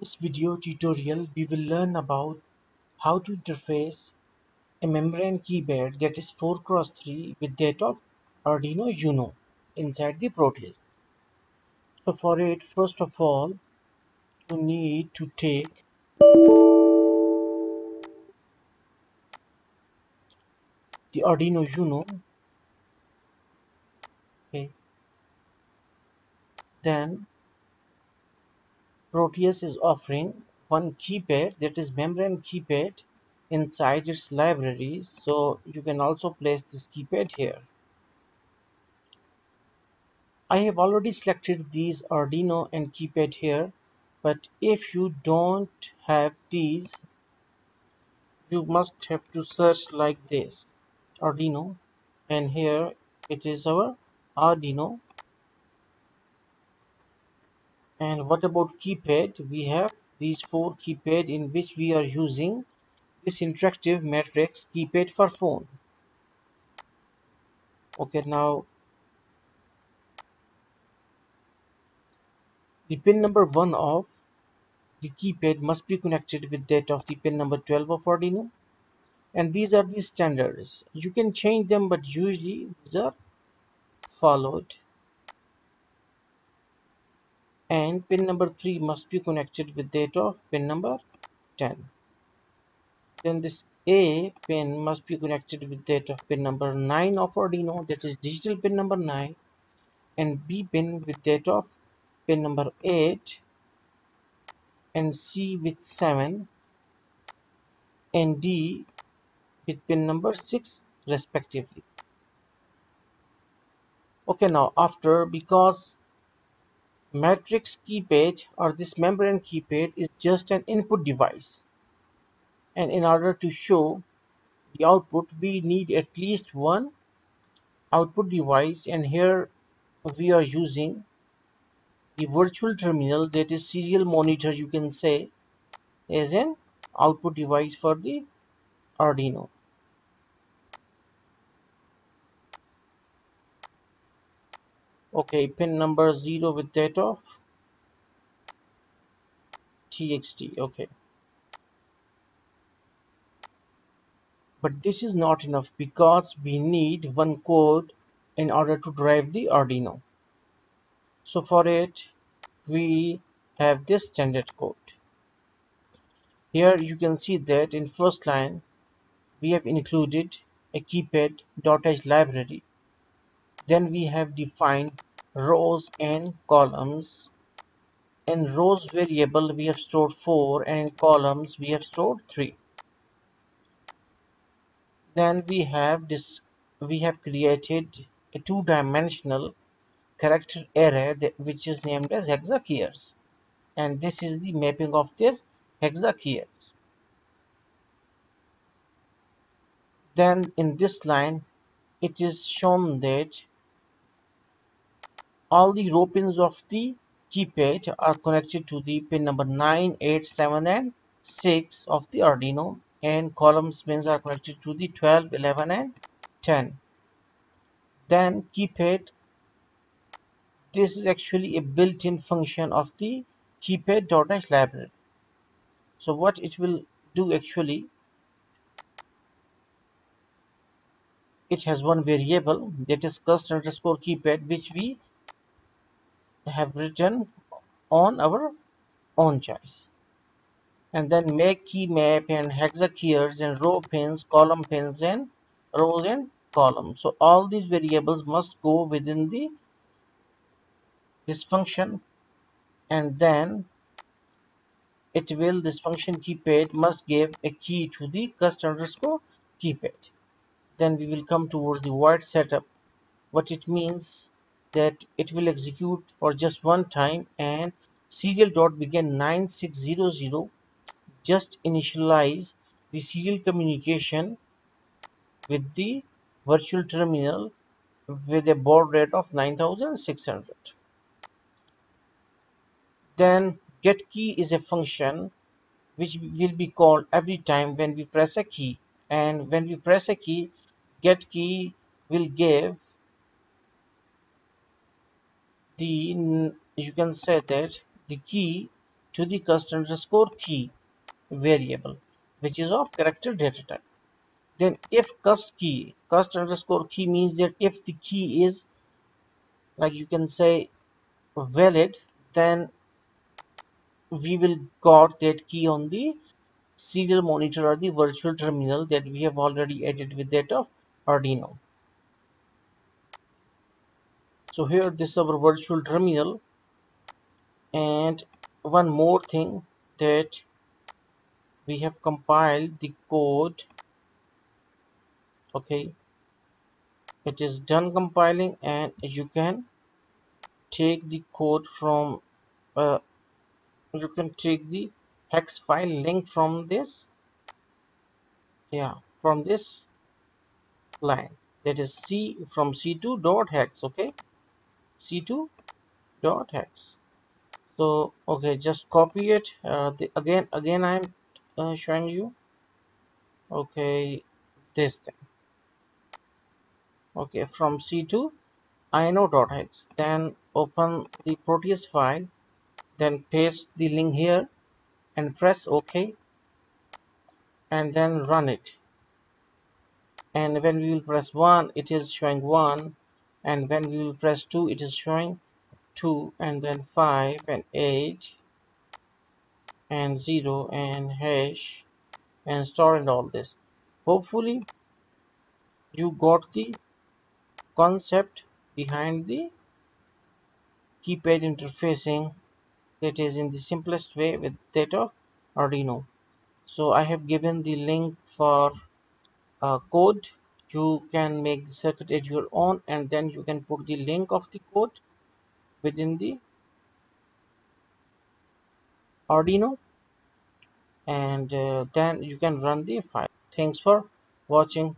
this video tutorial we will learn about how to interface a membrane keypad that is 4x3 with that of Arduino Uno inside the Proteus. So for it first of all you need to take the Arduino Uno okay then Proteus is offering one keypad that is membrane keypad inside its library. So you can also place this keypad here. I have already selected these Arduino and keypad here but if you don't have these you must have to search like this Arduino. And here it is our Arduino and what about keypad? We have these four keypad in which we are using this interactive matrix keypad for phone. Okay now the pin number 1 of the keypad must be connected with that of the pin number 12 of Arduino. And these are the standards. You can change them but usually these are followed and pin number 3 must be connected with that of pin number 10 then this A pin must be connected with that of pin number 9 of Arduino that is digital pin number 9 and B pin with that of pin number 8 and C with 7 and D with pin number 6 respectively. Okay now after because matrix keypad or this membrane keypad is just an input device. And in order to show the output we need at least one output device. And here we are using the virtual terminal that is serial monitor you can say as an output device for the Arduino okay pin number 0 with that of TXD okay. But this is not enough because we need one code in order to drive the Arduino. So for it we have this standard code. Here you can see that in first line we have included a keypad.h library then we have defined rows and columns. In rows variable we have stored 4 and in columns we have stored 3 then we have this we have created a two-dimensional character array that, which is named as hexaKeys and this is the mapping of this hexaKeys then in this line it is shown that all the row pins of the keypad are connected to the pin number 9, 8, 7 and 6 of the Arduino and columns pins are connected to the 12, 11 and 10. Then keypad this is actually a built-in function of the keypad.h library. So what it will do actually it has one variable that is cust underscore keypad which we have written on our own choice. And then make key map and hexaKeys and row pins column pins and rows and columns. So all these variables must go within the this function. And then it will this function keypad must give a key to the cust underscore keypad then we will come towards the void setup. What it means that it will execute for just one time and serial dot begin 9600 just initialize the serial communication with the virtual terminal with a baud rate of 9600 then get key is a function which will be called every time when we press a key and when we press a key get key will give the you can say that the key to the cust underscore key variable which is of character data type. Then if cust key cust underscore key means that if the key is like you can say valid then we will got that key on the serial monitor or the virtual terminal that we have already added with that of Arduino so here this is our virtual terminal. And one more thing that we have compiled the code. Okay. It is done compiling and you can take the code from uh, you can take the hex file link from this. Yeah from this line. That is c from c2 dot hex okay c2 dot hex so okay just copy it. Uh, the, again again i'm uh, showing you. Okay this thing. Okay from c2 ino.hex then open the proteus file. Then paste the link here and press ok. And then run it. And when we will press 1 it is showing 1 and when we will press 2 it is showing 2 and then 5 and 8 and 0 and hash and star and all this. Hopefully you got the concept behind the keypad interfacing that is in the simplest way with that of Arduino. So I have given the link for uh, code you can make the circuit at your own and then you can put the link of the code within the Arduino and uh, then you can run the file. Thanks for watching